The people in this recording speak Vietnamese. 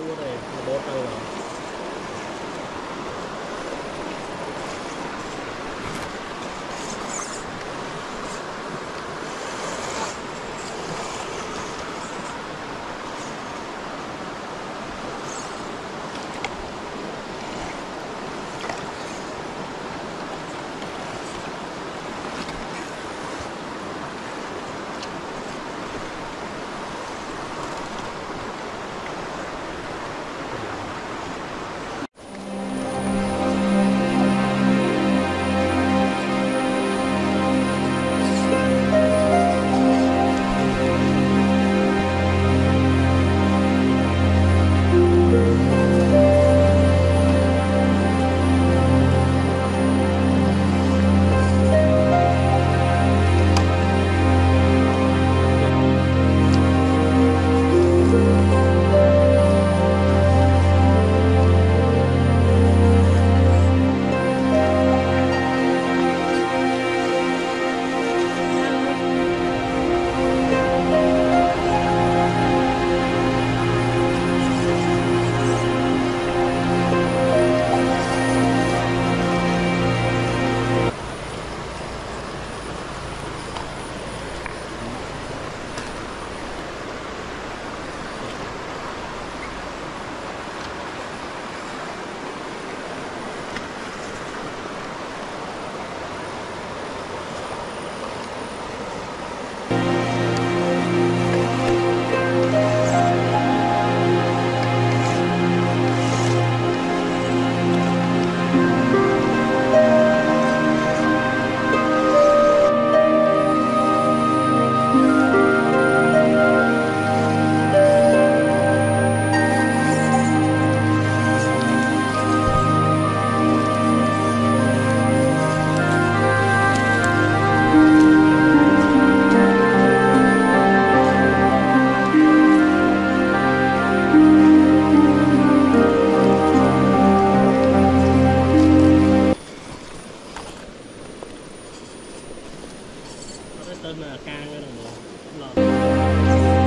tua này bó tăng là tên là Cang cái đồng hồ